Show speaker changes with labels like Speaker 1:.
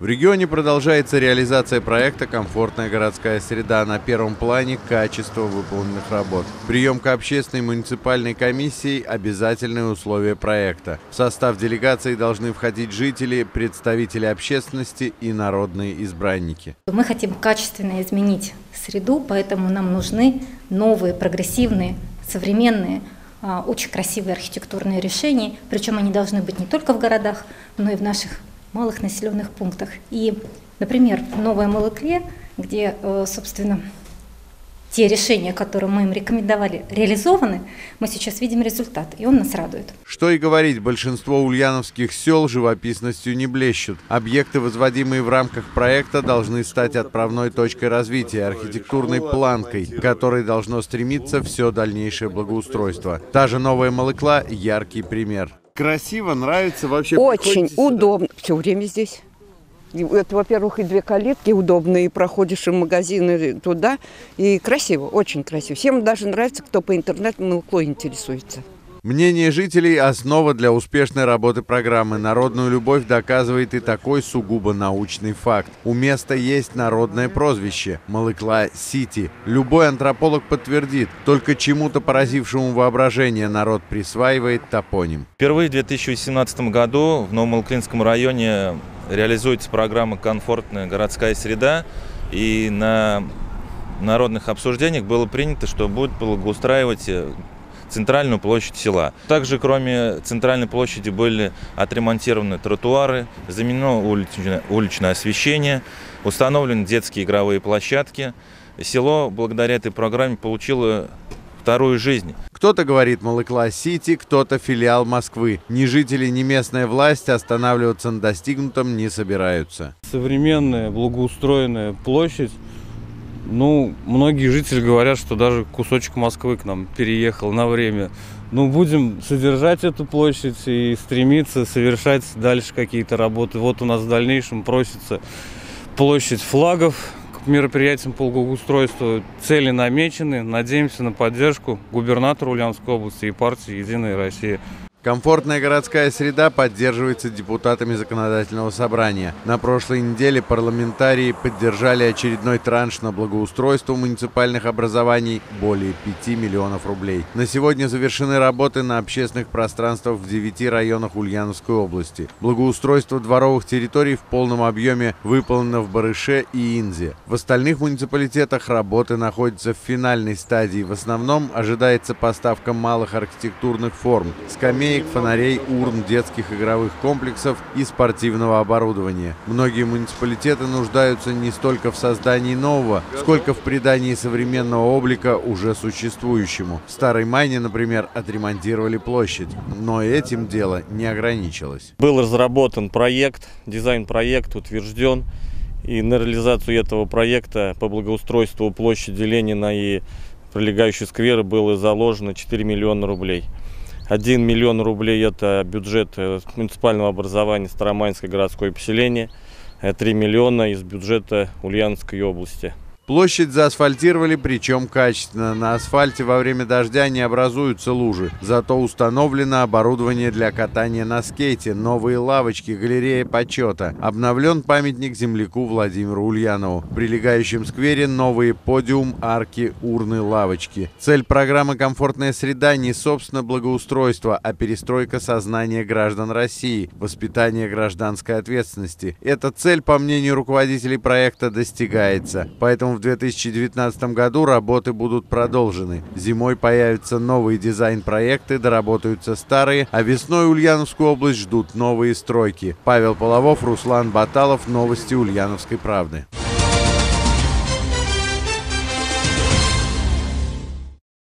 Speaker 1: В регионе продолжается реализация проекта «Комфортная городская среда». На первом плане качество выполненных работ. Приемка общественной муниципальной комиссии – обязательные условия проекта. В состав делегации должны входить жители, представители общественности и народные избранники.
Speaker 2: Мы хотим качественно изменить среду, поэтому нам нужны новые, прогрессивные, современные, а, очень красивые архитектурные решения. Причем они должны быть не только в городах, но и в наших малых населенных пунктах. И, например, в Новой Малыкле, где, э, собственно, те решения, которые мы им рекомендовали, реализованы, мы сейчас видим результат, и он нас радует.
Speaker 1: Что и говорить, большинство ульяновских сел живописностью не блещут. Объекты, возводимые в рамках проекта, должны стать отправной точкой развития, архитектурной планкой, к которой должно стремиться все дальнейшее благоустройство. Та же Новая Малыкла – яркий пример. Красиво, нравится вообще?
Speaker 3: Очень удобно. Все время здесь. Это, во-первых, и две калитки удобные, и проходишь и магазины туда, и красиво, очень красиво. Всем даже нравится, кто по интернету Мылкло интересуется.
Speaker 1: Мнение жителей – основа для успешной работы программы. Народную любовь доказывает и такой сугубо научный факт. У места есть народное прозвище – Малыкла-Сити. Любой антрополог подтвердит, только чему-то поразившему воображение народ присваивает топоним.
Speaker 4: Впервые в 2018 году в Новомалклинском районе реализуется программа «Комфортная городская среда». И на народных обсуждениях было принято, что будет благоустраивать центральную площадь села. Также, кроме центральной площади, были отремонтированы тротуары, заменено уличное, уличное освещение, установлены детские игровые площадки. Село благодаря этой программе получило вторую жизнь.
Speaker 1: Кто-то говорит Малыкла-Сити, кто-то филиал Москвы. Ни жители, ни местная власть останавливаться на достигнутом не собираются.
Speaker 5: Современная, благоустроенная площадь ну, многие жители говорят, что даже кусочек Москвы к нам переехал на время. Ну, будем содержать эту площадь и стремиться совершать дальше какие-то работы. Вот у нас в дальнейшем просится площадь флагов к мероприятиям по благоустройству. Цели намечены. Надеемся на поддержку губернатора Ульяновской области и партии «Единая Россия».
Speaker 1: Комфортная городская среда поддерживается депутатами законодательного собрания. На прошлой неделе парламентарии поддержали очередной транш на благоустройство муниципальных образований более 5 миллионов рублей. На сегодня завершены работы на общественных пространствах в 9 районах Ульяновской области. Благоустройство дворовых территорий в полном объеме выполнено в Барыше и Инзе. В остальных муниципалитетах работы находятся в финальной стадии. В основном ожидается поставка малых архитектурных форм, скамей, скамеек, фонарей, урн, детских игровых комплексов и спортивного оборудования. Многие муниципалитеты нуждаются не столько в создании нового, сколько в придании современного облика уже существующему. В Старой Майне, например, отремонтировали площадь, но этим дело не ограничилось.
Speaker 6: Был разработан проект, дизайн-проект утвержден, и на реализацию этого проекта по благоустройству площади Ленина и прилегающей скверы было заложено 4 миллиона рублей. 1 миллион рублей это бюджет э, муниципального образования Старомайнское городское поселение, 3 миллиона из бюджета Ульяновской области.
Speaker 1: Площадь заасфальтировали, причем качественно. На асфальте во время дождя не образуются лужи. Зато установлено оборудование для катания на скейте, новые лавочки, галерея почета. Обновлен памятник земляку Владимиру Ульянову. В прилегающем сквере новые подиум, арки, урны, лавочки. Цель программы «Комфортная среда» не собственно благоустройство, а перестройка сознания граждан России, воспитание гражданской ответственности. Эта цель, по мнению руководителей проекта, достигается. Поэтому в в 2019 году работы будут продолжены. Зимой появятся новые дизайн-проекты, доработаются старые, а весной Ульяновскую область ждут новые стройки. Павел Половов, Руслан Баталов. Новости Ульяновской правды.